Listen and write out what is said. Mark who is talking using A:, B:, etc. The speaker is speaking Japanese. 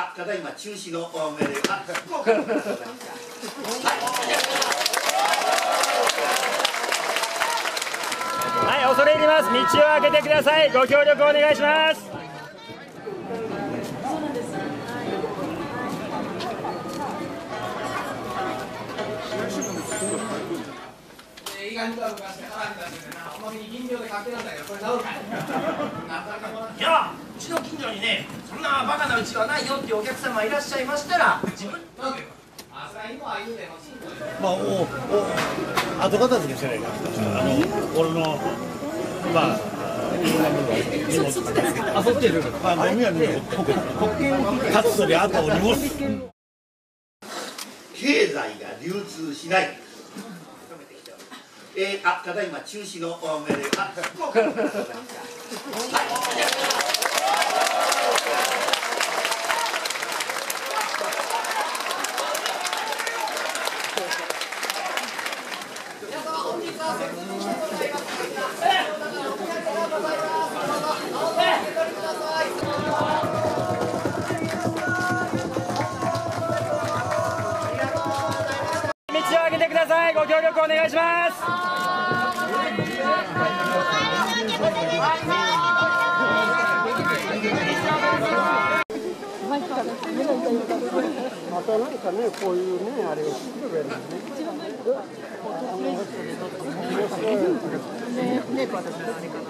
A: あただいま中止の命令が福岡でございます
B: はい、恐れ入ります。道を開けてください。ご協力お願いします。
C: 胃がんとかして腹に出してなおまけに銀病でかけるんだけどこれ治るかいなかなかもら
D: いやうちの近所にねそんなバカなうちはないよっていうお客様いらっしゃいましたら自分
E: まあ、おお後片付けしてないから、あの、俺の、まあ、荷物あ、そっまあ、ゴミは見るカツ取り、あと荷物。
A: 経済が流通しない。えー、あただいま中止の命令が福岡の方でございます
B: 道を開けてください。ご協力お願いします。
F: またなんかね、こういうね、あれを作ればいいんですね。 받으시려니까